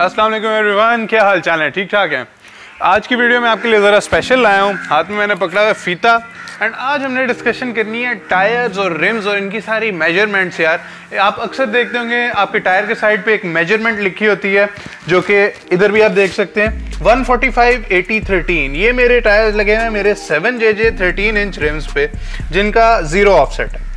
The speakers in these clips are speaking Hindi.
अस्सलाम वालेकुम क्या हाल चाल है? ठीक ठाक है? आज की वीडियो में आपके लिए ज़रा स्पेशल लाया हूँ। हाथ में मैंने पकड़ा हुआ फीता। एंड आज हमने डिस्कशन करनी है टायर्स और रिम्स और इनकी सारी मेजरमेंट्स यार। आप अक्सर देखते होंगे, आपके टायर के साइड पे एक मेज़रमेंट लिखी होती है, जो कि इधर भी आप देख सकते हैं। 145 80 13 ये मेरे टायर्स लगे हैं, मेरे 7 J J thirteen inch rims पे, जिनका ज़ीरो ऑफसेट है।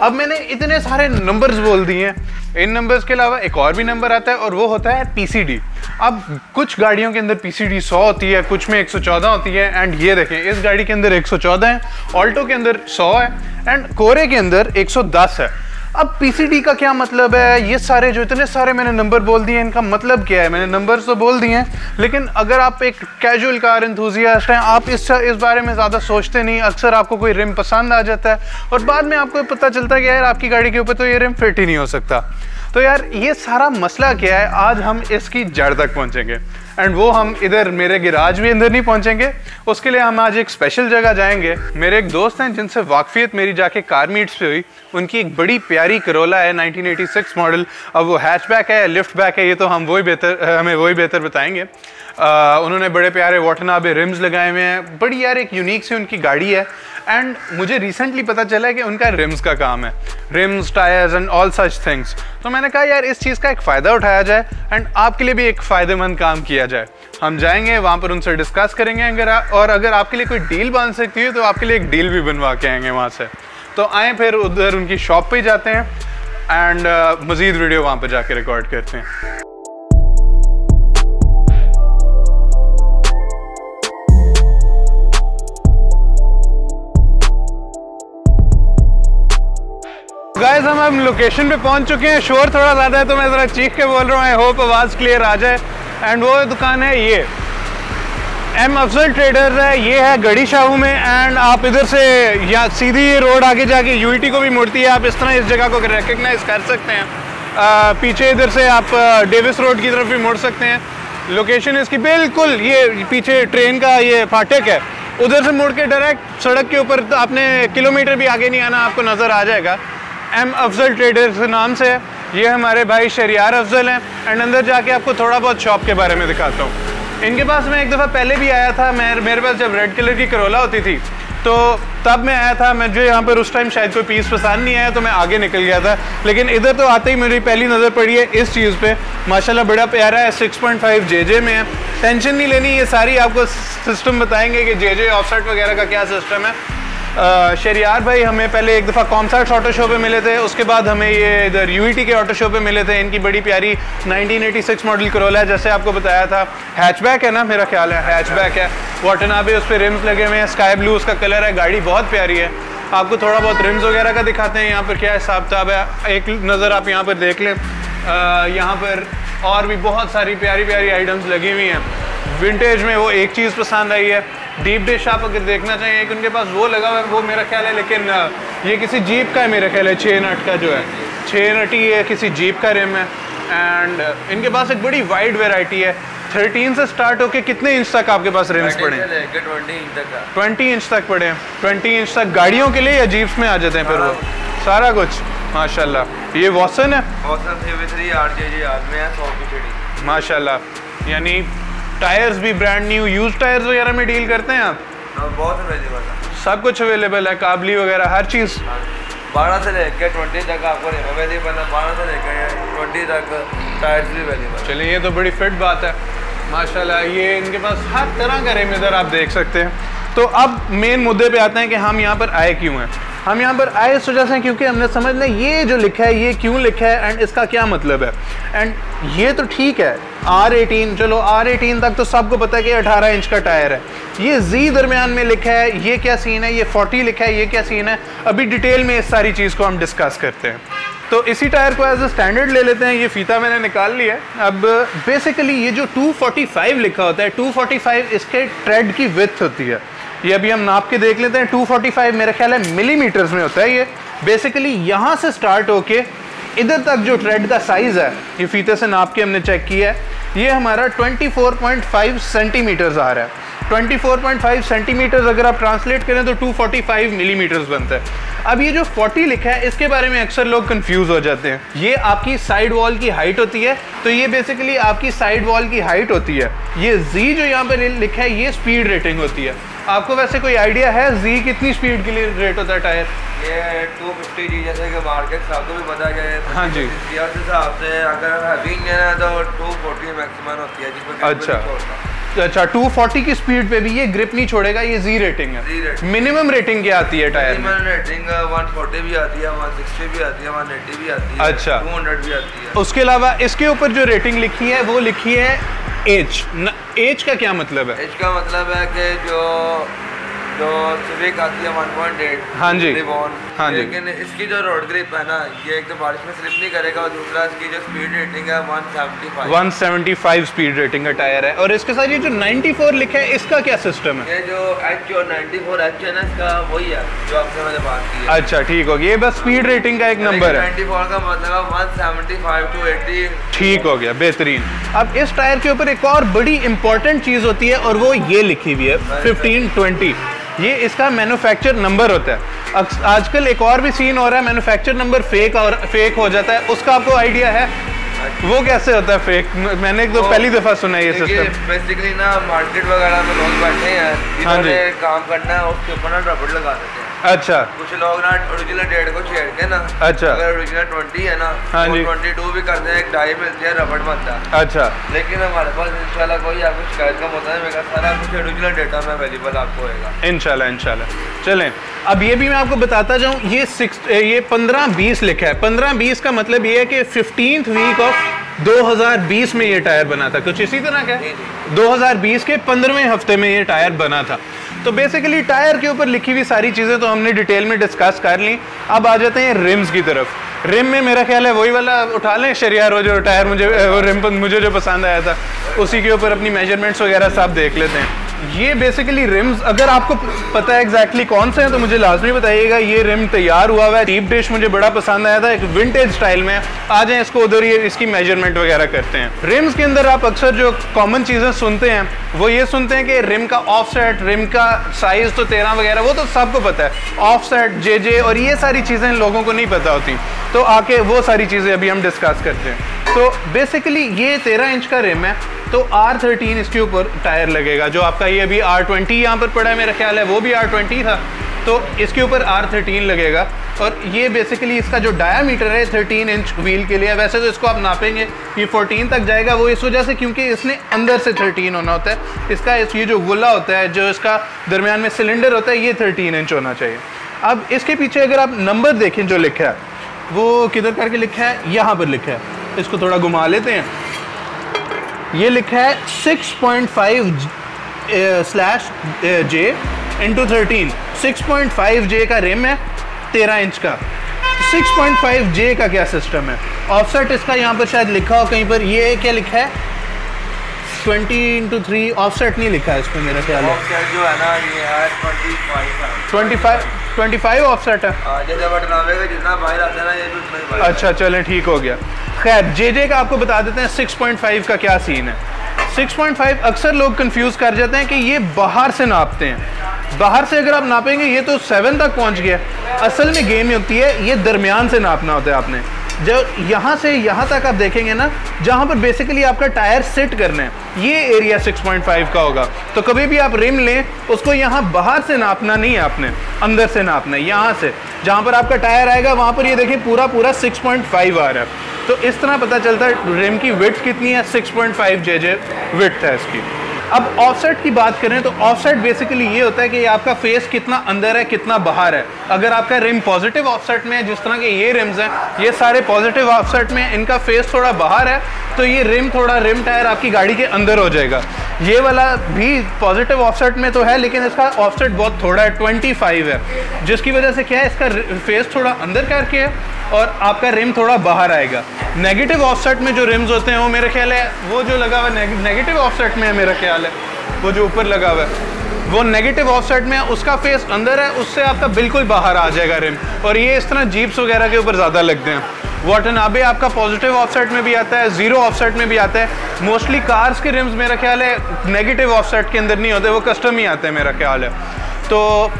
अब मैंने इतने सारे नंबर्स बोल दिए हैं। इन नंबर्स के अलावा एक और भी नंबर आता है और वो होता है पीसीडी अब कुछ गाड़ियों के अंदर पीसीडी 100 होती है, कुछ में 114 होती है एंड ये देखें, इस गाड़ी के अंदर 114 है ऑल्टो के अंदर 100 है एंड कोरे के अंदर 110 है। अब पीसीडी का क्या मतलब है? ये सारे जो इतने सारे मैंने नंबर बोल दिए, इनका मतलब क्या है? मैंने नंबर तो बोल दिए हैं लेकिन अगर आप एक कैजुअल कार इंथुजियास्ट हैं, आप इस इस बारे में ज़्यादा सोचते नहीं, अक्सर आपको कोई रिम पसंद आ जाता है और बाद में आपको पता चलता है कि यार आपकी गाड़ी के ऊपर तो ये रिम फिट ही नहीं हो सकता। तो यार ये सारा मसला क्या है? आज हम इसकी जड़ तक पहुँचेंगे। एंड वो हम इधर मेरे गिराज भी अंदर नहीं पहुँचेंगे। उसके लिए हम आज एक स्पेशल जगह जाएँगे। मेरे एक दोस्त हैं जिनसे वाकफियत मेरी जाके कार मीट्स पे हुई। उनकी एक बड़ी प्यारी करोला है 1986 मॉडल अब वो हैचबैक है लिफ्ट बैक है, ये तो हम वही बेहतर, हमें वही बेहतर बताएँगे। आ, उन्होंने बड़े प्यारे वाटनाबे रिम्स लगाए हुए हैं। बड़ी यार एक यूनिक सी उनकी गाड़ी है। एंड मुझे रिसेंटली पता चला है कि उनका रिम्स का काम है। Rims tyres and all such things तो मैंने कहा यार इस चीज़ का एक फ़ायदा उठाया जाए एंड आपके लिए भी एक फ़ायदेमंद काम किया जाए। हम जाएँगे वहाँ पर उनसे डिस्कस करेंगे अगर और अगर आपके लिए कोई डील बन सकती है तो आपके लिए एक डील भी बनवा के आएँगे वहाँ से। तो आए फिर उधर उनकी शॉप पे जाते हैं। एंड uh, मज़ीद वीडियो वहाँ पर जाके रिकॉर्ड करते हैं। गाइस हम अब लोकेशन पे पहुँच चुके हैं। शोर थोड़ा ज़्यादा है तो मैं ज़रा चीख के बोल रहा हूँ। आई होप आवाज़ क्लियर आ जाए। एंड वो दुकान है ये। एम अफजल ट्रेडर है ये है गढ़ी शाहू में। एंड आप इधर से या सीधी रोड आगे जाके यूईटी को भी मुड़ती है। आप इस तरह इस जगह को रिकग्नाइज कर सकते हैं। आ, पीछे इधर से आप डेविस रोड की तरफ़ भी मुड़ सकते हैं। लोकेशन इसकी बिल्कुल ये पीछे ट्रेन का ये फाटक है। उधर से मुड़ के डायरेक्ट सड़क के ऊपर आपने किलोमीटर भी आगे नहीं आना आपको नज़र आ जाएगा। एम अफजल ट्रेडर्स नाम से है। ये हमारे भाई शरियार अफजल हैं। एंड अंदर जाके आपको थोड़ा बहुत शॉप के बारे में दिखाता हूँ। इनके पास मैं एक दफ़ा पहले भी आया था। मैं, मेरे पास जब रेड कलर की करोला होती थी तो तब मैं आया था। मुझे यहाँ पर उस टाइम शायद कोई पीस पसंद नहीं आया तो मैं आगे निकल गया था। लेकिन इधर तो आते ही मेरी पहली नज़र पड़ी है इस चीज़ पे। माशाल्लाह, बड़ा प्यारा है। 6.5 जे में है। टेंशन नहीं लेनी, ये सारी आपको सिस्टम बताएँगे कि जे जे ऑफसेट वगैरह का क्या सिस्टम है। शरियार भाई, हमें पहले एक दफ़ा कॉमसार्ट ऑटो शो पे मिले थे, उसके बाद हमें ये इधर यू के ऑटो शो पे मिले थे। इनकी बड़ी प्यारी 1986 मॉडल करोला है, जैसे आपको बताया था। हैचबैक है ना, मेरा ख्याल है हैचबैक है। वाटनाबे उस पर रिम्स लगे हुए हैं स्काई ब्लू उसका कलर है, गाड़ी बहुत प्यारी है। आपको थोड़ा बहुत रिम्स वगैरह का दिखाते हैं, यहाँ पर क्या हिसाब किताब है। एक नज़र आप यहाँ पर देख लें। यहाँ पर और भी बहुत सारी प्यारी प्यारी आइटम्स लगी हुई हैं। विंटेज में वो एक चीज़ पसंद आई है। डीप डिश आप अगर देखना चाहें एक उनके पास वो लगा हुआ है वो मेरा ख्याल है लेकिन ये किसी जीप का है मेरा ख्याल है छः नट का जो है। छः नटी है किसी जीप का रिम है। एंड इनके पास एक बड़ी वाइड वेराइटी है। थर्टीन से स्टार्ट होके कितने इंच तक आपके पास रिम्स पड़े? ट्वेंटी इंच तक पड़े ट्वेंटी इंच तक गाड़ियों के लिए या जीप्स में आ जाते हैं फिर वो? सारा कुछ। माशाल्लाह। ये वॉसन है? माशाल्लाह। यानी टायर्स भी ब्रांड न्यू यूज़ टायर्स वगैरह में डील करते हैं आप? हाँ, बहुत अवेलेबल है। सब कुछ अवेलेबल है काबली वगैरह हर चीज़? हाँ, बारह से लेकर ट्वेंटी तक आपको अवेलेबल है बारह से लेकर ट्वेंटी तक टायर्स भी अवेलेबल चलिए ये तो बड़ी फिट बात है। माशाल्लाह ये इनके पास हर तरह का रेम इधर आप देख सकते हैं। तो अब मेन मुद्दे पे आते हैं कि हम यहाँ पर आए क्यों हैं। हम यहाँ पर आए इस वजह से क्योंकि हमने समझ लिया ये जो लिखा है, ये क्यों लिखा है एंड इसका क्या मतलब है? एंड ये तो ठीक है आर एटीन चलो आर एटीन तक तो सबको पता है कि अठारह इंच का टायर है। ये जी दरमियान में लिखा है, ये क्या सीन है, ये फोर्टी लिखा है, ये क्या सीन है? अभी डिटेल में इस सारी चीज़ को हम डिस्कस करते हैं। तो इसी टायर को एज अ स्टैंडर्ड ले लेते हैं, ये फीता मैंने निकाल लिया है। अब बेसिकली ये जो 245 लिखा होता है 245 इसके ट्रेड की विथ होती है। ये अभी हम नाप के देख लेते हैं। 245 मेरा ख्याल है मिलीमीटर्स में होता है ये। बेसिकली यहाँ से स्टार्ट होके इधर तक जो ट्रेड का साइज़ है, ये फीते से नाप के हमने चेक किया है। ये हमारा 24.5 सेंटीमीटर्स आ रहा है। 24.5 सेंटीमीटर्स अगर आप ट्रांसलेट करें तो 245 मिलीमीटर्स बनता है। अब ये जो 40 लिखा है, इसके बारे में अक्सर लोग कंफ्यूज हो जाते हैं। ये आपकी साइड वॉल की हाइट होती है। तो ये बेसिकली आपकी साइड वॉल की हाइट होती है। ये जी जो यहाँ पर लिखा है, ये स्पीड रेटिंग होती है। आपको वैसे कोई आइडिया है जी कितनी स्पीड के लिए रेट होता है टायर ये 250 जी जैसे कि मार्केट साहब को भी पता है हाँ जी। इस हिसाब से अगर हैवी इंजन है तो 240 मैक्सिमम होती है जिसमें अच्छा। अच्छा 240 की स्पीड पे भी ये ग्रिप नहीं छोड़ेगा ये जी रेटिंग जी है मिनिमम रेटिंग क्या आती है टायर में? मिनिमम रेटिंग 140 भी आती है 160 भी आती है 180 भी आती है अच्छा। 200 भी आती है। उसके अलावा इसके ऊपर जो रेटिंग लिखी है वो लिखी है एच एच का क्या मतलब है? एज का मतलब है कि जो जो सिविक आती है 1.8 हाँ जी। रिबॉन हाँ जी। लेकिन इसकी जो रोड ग्रिप है ना ये एक तो बारिश में स्लिप नहीं करेगा और दूसरा इसकी जो स्पीड रेटिंग है 175 175 स्पीड रेटिंग का टायर है। और इसके साथ ये जो 94 लिखा है इसका क्या सिस्टम है? ये जो एच जो 94 एच है ना इसका वही है जो आपसे मैंने बात की है। अच्छा ठीक हो गया। ये बस स्पीड रेटिंग का एक नंबर है। 94 का मतलब है 175 टू 80 ठीक हो गया बेहतरीन। अब इस टायर के ऊपर एक और बड़ी इंपॉर्टेंट चीज़ होती है और वो ये लिखी हुई है फिफ्टीन ट्वेंटी ये इसका मैन्युफैक्चर नंबर होता है। आजकल एक और भी सीन हो रहा है मैन्युफैक्चर नंबर फेक और फेक हो जाता है। उसका आपको आइडिया है? वो कैसे होता है फेक मैंने एक तो पहली दफ़ा सुना है ये सिस्टम बेसिकली ना मार्केट वगैरह में लोग बैठे हैं। हाँ जी। काम करना है उसके ऊपर ना रबड़ लगा देते हैं। अच्छा। कुछ लोग ना ओरिजिनल डेट को छेड़ के ना अच्छा। अगर ओरिजिनल ट्वेंटी है ना हाँ जी। ट्वेंटी टू भी करते हैं एक डाई मिलती है रबड़ बनता। है अच्छा। लेकिन हमारे पास इंशाल्लाह कोई आपको शिकायत का होता है मेरा सारा कुछ ओरिजिनल डेटा में अवेलेबल आपको होएगा। इनशाला इनशाला चलें। अब ये भी मैं आपको बताता जाऊँ ये सिक्स ये पंद्रह बीस लिखा है। पंद्रह बीस का मतलब ये है कि फिफ्टींथ वीक ऑफ़ 2020 में ये टायर बना था। कुछ इसी तरह का 2020 के पंद्रहवें हफ़्ते में ये टायर बना था। तो बेसिकली टायर के ऊपर लिखी हुई सारी चीज़ें तो हमने डिटेल में डिस्कस कर ली। अब आ जाते हैं रिम्स की तरफ़। रिम में मेरा ख्याल है वही वाला उठा लें शरियार वो जो टायर मुझे, वो रिम मुझे जो पसंद आया था, उसी के ऊपर अपनी मेजरमेंट्स वगैरह सब देख लेते हैं। ये बेसिकली रिम्स अगर आपको पता है एग्जैक्टली exactly कौन से हैं तो मुझे लाजमी बताइएगा, ये रिम तैयार हुआ हुआ है। डीप डिश मुझे बड़ा पसंद आया था, एक विंटेज स्टाइल में। आ जाए इसको उधर, ये इसकी मेज़रमेंट वगैरह करते हैं। रिम्स के अंदर आप अक्सर जो कॉमन चीज़ें सुनते हैं, वो ये सुनते हैं कि रिम का ऑफ़ सेट रिम का साइज़ तो तेरह वगैरह, वो तो सबको पता है। ऑफ़ सेट जे जे और ये सारी चीज़ें लोगों को नहीं पता होती। तो आके वो सारी चीज़ें अभी हम डिस्कस करते हैं। तो बेसिकली ये तेरह इंच का रिम है। तो आर थर्टीन इसके ऊपर टायर लगेगा, जो आपका ये अभी आर ट्वेंटी यहाँ पर पड़ा है, मेरा ख्याल है, वो भी आर ट्वेंटी था। तो इसके ऊपर आर थर्टीन लगेगा, और ये बेसिकली इसका जो डायामीटर है थर्टीन इंच व्हील के लिए, वैसे तो इसको आप नापेंगे, ये फोर्टीन तक जाएगा, वो इस वजह से क्योंकि इसने अंदर से थर्टीन होना होता है। इसका इस, ये जो गुला होता है, जो इसका दरमियान में सिलेंडर होता है, ये थर्टीन इंच होना चाहिए। अब इसके पीछे अगर आप नंबर देखें, जो लिखा है, वो किधर करके लिखा है? यहाँ पर लिखा है। इसको थोड़ा घुमा लेते हैं। ये लिखा है 6.5 slash J into thirteen six point five J का रेम है, तेरह इंच का. सिक्स पॉइंट फाइव जे का क्या सिस्टम है? ऑफसेट इसका यहाँ पर शायद लिखा हो कहीं पर. ये क्या लिखा है? ट्वेंटी इंटू थ्री ऑफसेट नहीं लिखा है इस पर मेरा ख्याल है जो है ना ये है twenty five twenty five offset है? हाँ, जैसे बटन आवेगा जितना बाहर आता है ना ये भी उतना ही बाहर अच्छा चलें ठीक हो गया। खैर जे जे का आपको बता देते हैं 6.5 का क्या सीन है। 6.5 अक्सर लोग कंफ्यूज कर जाते हैं कि ये बाहर से नापते हैं। बाहर से अगर आप नापेंगे ये तो सेवन तक पहुँच गया। असल में गेम होती है ये दरमियान से नापना होता है आपने। जब यहाँ से यहाँ तक आप देखेंगे ना, जहाँ पर बेसिकली आपका टायर सेट करना है, ये एरिया 6.5 का होगा। तो कभी भी आप रिम लें, उसको यहाँ बाहर से नापना नहीं है आपने, अंदर से नापना है, यहाँ से। जहाँ पर आपका टायर आएगा, वहाँ पर ये देखें पूरा पूरा 6.5 आ रहा है। तो इस तरह पता चलता है, रिम की विथ कितनी है? 6.5 जे जे विड्थ है इसकी। अब ऑफसेट की बात करें तो ऑफसेट बेसिकली ये होता है कि आपका फेस कितना अंदर है, कितना बाहर है। अगर आपका रिम पॉजिटिव ऑफसेट में है, जिस तरह के ये रिम्स हैं, ये सारे पॉजिटिव ऑफसेट में इनका फेस थोड़ा बाहर है तो ये रिम थोड़ा रिम टायर आपकी गाड़ी के अंदर हो जाएगा। ये वाला भी पॉजिटिव ऑफसेट में तो है, लेकिन इसका ऑफसेट बहुत थोड़ा है 25 है। जिसकी वजह से क्या है, इसका फेस थोड़ा अंदर करके है और आपका रिम थोड़ा बाहर आएगा। नेगेटिव ऑफसेट में जो रिम्स होते हैं, वो मेरा ख्याल है, वो जो लगा हुआ है नेगेटिव ऑफसेट में है मेरा ख्याल है, वो जो ऊपर लगा हुआ है, वो नेगेटिव ऑफसेट में है, उसका फेस अंदर है, उससे आपका बिल्कुल बाहर आ जाएगा रिम। और ये इस तरह जीप्स वगैरह के ऊपर ज़्यादा लगते हैं। वाटनाबे आपका पॉजिटिव ऑफसेट में भी आता है ज़ीरो ऑफसेट में भी आता है। मोस्टली कार्स के रिम्स मेरा ख्याल है नेगेटिव ऑफसेट के अंदर नहीं होते, वो कस्टम ही आते हैं मेरा ख्याल है। तो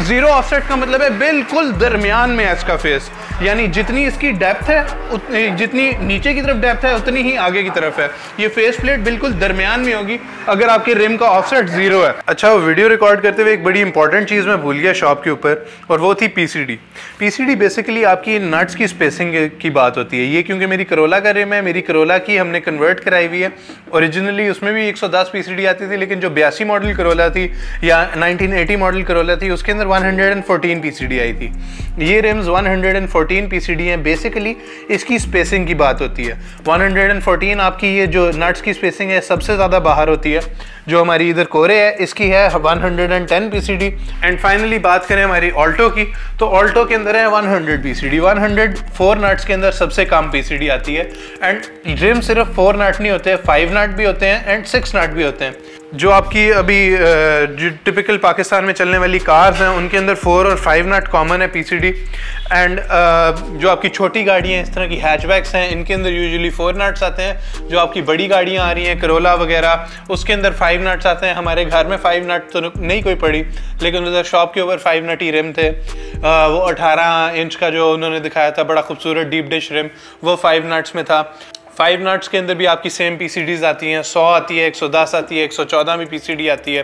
ज़ीरो ऑफसेट का मतलब है बिल्कुल दरमियान में है इसका फेस। यानी जितनी इसकी डेप्थ है, उतनी, जितनी नीचे की तरफ़ डेप्थ है, उतनी ही आगे की तरफ़ है। ये फेस प्लेट बिल्कुल दरमियान में होगी, अगर आपके रिम का ऑफसेट ज़ीरो है। अच्छा वो वीडियो रिकॉर्ड करते हुए एक बड़ी इंपॉर्टेंट चीज़ मैं भूल गया शॉप के ऊपर, और वो थी पीसीडी पीसीडी बेसिकली आपकी नट्स की स्पेसिंग की बात होती है। ये क्योंकि मेरी करोला का रिम है, मेरी करोला की हमने कन्वर्ट कराई हुई है। ओरिजिनली उसमें भी 110 पीसीडी आती थी, लेकिन जो बयासी मॉडल करोला थी, या 1980 मॉडल करोला थी, उसके अंदर 114 पीसीडी आई थी। ये रिम्स 114 पीसीडी हैं। बेसिकली इसकी स्पेसिंग की बात होती है। 114 आपकी ये जो नट्स की स्पेसिंग है, सबसे ज़्यादा बाहर होती है। जो हमारी इधर कोरे है, इसकी है 110 पीसीडी एंड फाइनली बात करें हमारी ऑल्टो की तो ऑल्टो के अंदर है 100 पीसीडी 104 नट्स के अंदर सबसे कम पीसीडी आती है। एंड रिम सिर्फ़ फोर नट नहीं होते फाइव नट भी होते हैं एंड सिक्स नट भी होते हैं। जो आपकी अभी जो टिपिकल पाकिस्तान में चलने वाली कार्स हैं, उनके अंदर फोर और फाइव नट कॉमन है पीसीडी एंड जो आपकी छोटी गाड़ियाँ इस तरह की हैचबैक्स हैं, इनके अंदर यूजुअली फोर नट्स आते हैं। जो आपकी बड़ी गाड़ियाँ आ रही हैं करोला वगैरह, उसके अंदर फाइव नट्स आते हैं। हमारे घर में फाइव नट तो नहीं कोई पड़ी, लेकिन उधर शॉप के ऊपर फाइव नट ही रिम थे। वो अठारह इंच का जो उन्होंने दिखाया था, बड़ा खूबसूरत डीप डिश रिम वो फाइव नट्स में था। फाइव नट्स के अंदर भी आपकी सेम पीसीडीज आती हैं, सौ आती है, एक सौ दस आती है, एक सौ चौदह में पीसीडी आती है।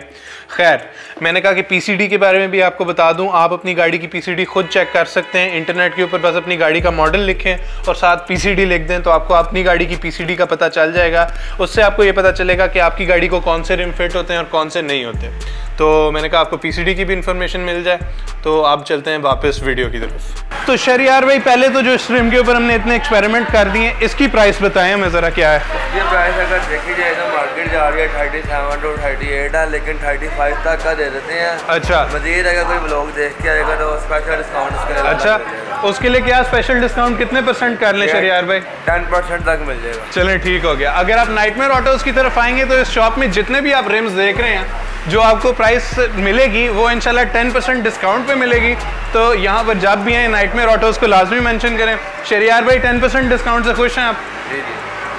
खैर, मैंने कहा कि पीसीडी के बारे में भी आपको बता दूँ, आप अपनी गाड़ी की पीसीडी खुद चेक कर सकते हैं इंटरनेट के ऊपर बस अपनी गाड़ी का मॉडल लिखें और साथ पीसीडी लिख दें तो आपको अपनी गाड़ी की पीसीडी का पता चल जाएगा। उससे आपको ये पता चलेगा कि आपकी गाड़ी को कौन से रिम फिट होते हैं और कौन से नहीं होते। तो मैंने कहा आपको पीसीडी की भी इंफॉर्मेशन मिल जाए तो आप चलते हैं वापस वीडियो की तरफ़। तो शरियार भाई, पहले तो जो स्ट्रीम के ऊपर हमने इतने एक्सपेरिमेंट कर दिए, इसकी प्राइस बताएँ। हमें ज़रा क्या है? ये प्राइस अगर देखी जाए तो मार्केट जा रही है thirty seven to thirty eight है लेकिन थर्टी फाइव तक का दे देते हैं। अच्छा। मजीद अगर कोई ब्लॉग देख के आएगा तो स्पेशल डिस्काउंट अच्छा उसके लिए क्या स्पेशल डिस्काउंट कितने परसेंट कर लें शरियार भाई? टेन परसेंट तक मिल जाएगा। चलें ठीक हो गया। अगर आप नाइटमेयर ऑटोज की तरफ़ आएँगे तो इस शॉप में जितने भी आप रिम्स देख रहे हैं जो आपको प्राइस मिलेगी वो इंशाल्लाह टेन परसेंट डिस्काउंट पे मिलेगी। तो यहाँ पर जब भी हैं नाइटमेयर ऑटोज़ को लाजमी मेंशन करें। शरियार भाई टेन परसेंट डिस्काउंट से खुश हैं आप?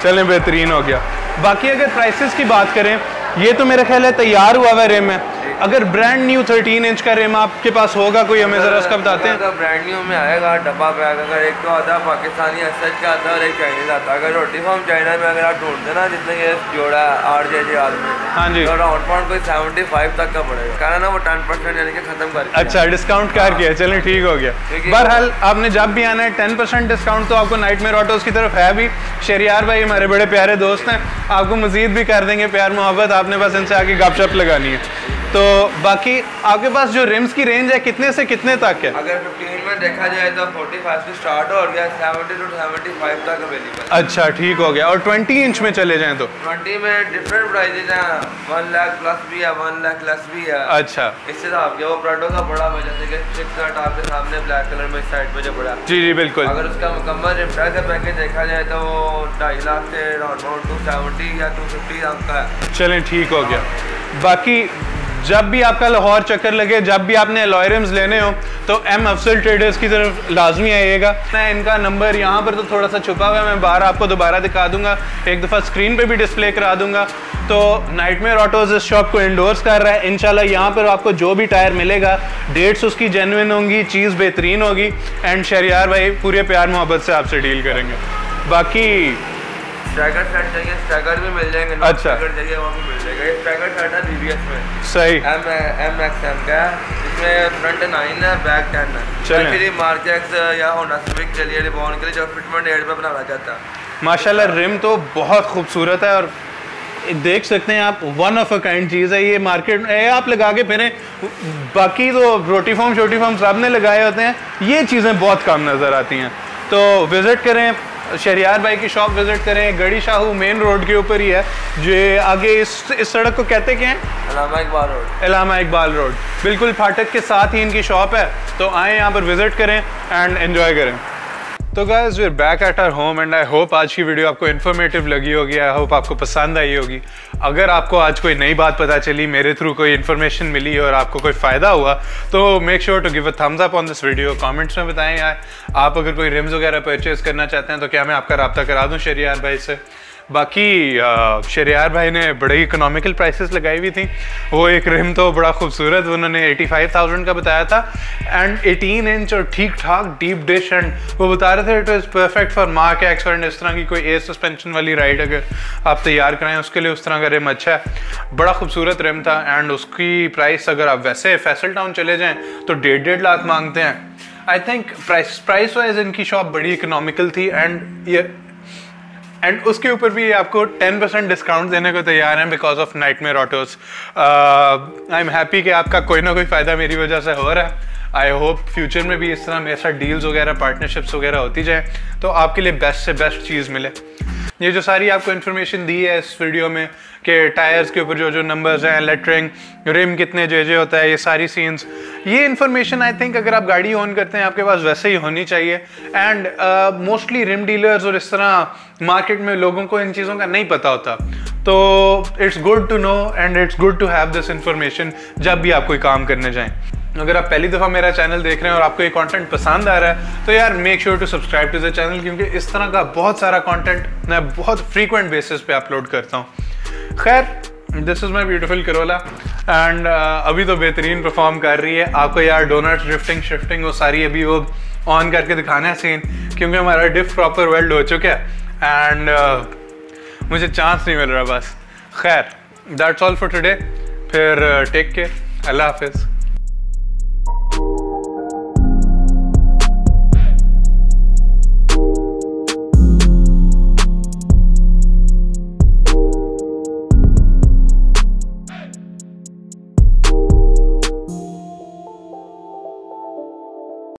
चलें, बेहतरीन हो गया। बाकी अगर प्राइसेस की बात करें, ये तो मेरा ख्याल है तैयार हुआ हुआ रेम है अगर ब्रांड न्यू 13 इंच का रेम आपके पास होगा कोई हमें ज़रा उसका बताते हैं। ब्रांड न्यू में आएगा डब्बा पैक अगर एक तो आता पाकिस्तानी एसएच का आता और एक चाइनीज़ आता। अगर रोटी फॉर्म चाइना में अगर आप ढूंढते ना जितने ये जोड़ा है आठ जे जे आदमी हाँ जी। तो राउंड पाउंड कोई सेवेंटी फाइव तक का पड़ेगा। कहना ना वो टेन परसेंट यानी कि खत्म कर अच्छा डिस्काउंट कर किया चलें ठीक हो गया। बहरहाल आपने जब भी आना है टेन परसेंट डिस्काउंट तो आपको नाइटमेयर ऑटोज़ की तरफ़ है भी। शरियार भाई हमारे बड़े प्यारे दोस्त हैं आपको मजीद भी कर देंगे प्यार मोहब्बत। आपने बस इनसे आके गपशप लगानी है। तो बाकी आपके पास जो रिम्स की रेंज है कितने से कितने तक है? अगर 15 में देखा जाए तो 45 से स्टार्ट हो गया 70 टू 75 तक अवेलेबल अच्छा ठीक हो गया। और 20 इंच में चले जाएँ तो? 20 में डिफरेंट प्राइजेज हैं। 1 लाख प्लस भी है 1 लाख लेस भी है। अच्छा। इससे तो आपके वो प्राडो का बड़ा वजह से कि सिक्स नट आपके सामने ब्लैक कलर में साइड पे जो है। जी जी बिल्कुल। अगर उसका मुकम्मल रिफ्रेश का पैकेज देखा जाए तो वो ढाई लाख से टू सेवेंटी या टू फिफ्टी आपका है। चलें ठीक हो गया। बाकी जब भी आपका लाहौर चक्कर लगे, जब भी आपने लॉयरम्स लेने हो तो एम अफसल ट्रेडर्स की तरफ़ लाजमी आइएगा। मैं इनका नंबर यहाँ पर तो थोड़ा सा छुपा हुआ है, मैं बाहर आपको दोबारा दिखा दूँगा। एक दफ़ा स्क्रीन पे भी डिस्प्ले करा दूँगा। तो नाइटमेयर ऑटोज इस शॉप को इंडोर्स कर रहा है। इनशाला यहाँ पर आपको जो भी टायर मिलेगा डेट्स उसकी जेनविन होंगी, चीज़ बेहतरीन होगी। एंड शरियार भाई, पूरे प्यार मोहब्बत से आपसे डील करेंगे। बाकी स्ट्रैगर सेट चाहिए स्ट्रैगर भी मिल जाएँगे अच्छा। स्ट्रैगर चाहिए वो भी मिल जाएगा। ये स्ट्रैगर सेट है बीबीएस में। सही। एम एम एक्स एम का इसमें फ्रंट नाइन है बैक टेन है। चलें। फिर एक्स या होंडा सिविक चलिए रिबॉन के लिए जो फिटमेंट एड पे बनाना चाहता है माशाल्लाह रिम तो बहुत खूबसूरत है और देख सकते हैं आप वन ऑफ़ अ काइंड चीज़ है ये मार्केट में आप लगा के फिर बाकी तो रोटी फॉर्म छोटी फॉर्म सबने लगाए होते हैं। ये चीज़ें बहुत कम नज़र आती हैं। तो विज़िट करें शरियार भाई की शॉप विज़िट करें। गढ़ी शाहू मेन रोड के ऊपर ही है। जो आगे इस इस सड़क को कहते क्या हैं? अलामा इकबाल रोड इलामा इकबाल रोड बिल्कुल फाटक के साथ ही इनकी शॉप है। तो आएँ यहाँ पर विज़िट करें एंड एंजॉय करें। तो guys we back at our home and I hope आज की वीडियो आपको इन्फॉर्मेटिव लगी होगी आई होप आपको पसंद आई होगी। अगर आपको आज कोई नई बात पता चली, मेरे थ्रू कोई इन्फॉर्मेशन मिली और आपको कोई फ़ायदा हुआ तो make sure to give a thumbs up on this video comments में बताएँ यार। आप अगर कोई रिम्स वगैरह परचेज करना चाहते हैं तो क्या मैं आपका रबता करा दूँ शरियार भाई से? बाकी शरियार भाई ने बड़ी इकोनॉमिकल प्राइसेस लगाई हुई थी। वो एक रिम तो बड़ा खूबसूरत उन्होंने 85,000 का बताया था। एंड 18 इंच और ठीक ठाक डीप डिश एंड वो बता रहे थे it is perfect for Mark X and इस तरह की कोई एयर सस्पेंशन वाली राइड अगर आप तैयार कराएँ उसके लिए उस तरह का रिम अच्छा है। बड़ा खूबसूरत रिम था एंड उसकी प्राइस अगर आप वैसे फैसल टाउन चले जाएँ तो डेढ़ डेढ़ लाख मांगते हैं। I think price price wise इनकी शॉप बड़ी इकोनॉमिकल थी एंड ये एंड उसके ऊपर भी आपको 10 परसेंट डिस्काउंट देने को तैयार हैं because of Nightmare Autos I am happy कि आपका कोई ना कोई फ़ायदा मेरी वजह से हो रहा है। आई होप फ्यूचर में भी इस तरह मेरे साथ डील्स वगैरह पार्टनरशिप्स वगैरह होती जाए तो आपके लिए बेस्ट से बेस्ट चीज़ मिले। ये जो सारी आपको इन्फॉर्मेशन दी है इस वीडियो में कि टायर्स के ऊपर जो जो नंबर्स हैं लेटरिंग रिम कितने जे जे होता है, ये सारी सीन्स ये इन्फॉर्मेशन आई थिंक अगर आप गाड़ी ऑन करते हैं, आपके पास वैसे ही होनी चाहिए। एंड मोस्टली रिम डीलर्स और इस तरह मार्केट में लोगों को इन चीज़ों का नहीं पता होता। तो it's good to know and it's good to have this information जब भी आप कोई काम करने जाएँ। अगर आप पहली दफ़ा मेरा चैनल देख रहे हैं और आपको ये कंटेंट पसंद आ रहा है तो यार make sure to subscribe to the channel क्योंकि इस तरह का बहुत सारा कंटेंट मैं बहुत फ्रीक्वेंट बेसिस पे अपलोड करता हूँ। खैर this is my beautiful Corolla and अभी तो बेहतरीन परफॉर्म कर रही है। आपको यार डोनट ड्रिफ्टिंग शिफ्टिंग वो सारी अभी वो ऑन करके दिखाना है सीन क्योंकि हमारा डिफ प्रॉपर वेल्ड हो चुका है। एंड uh, मुझे चांस नहीं मिल रहा बस। खैर दैट्स ऑल फॉर टुडे फिर टेक केयर अल्लाह हाफिज़।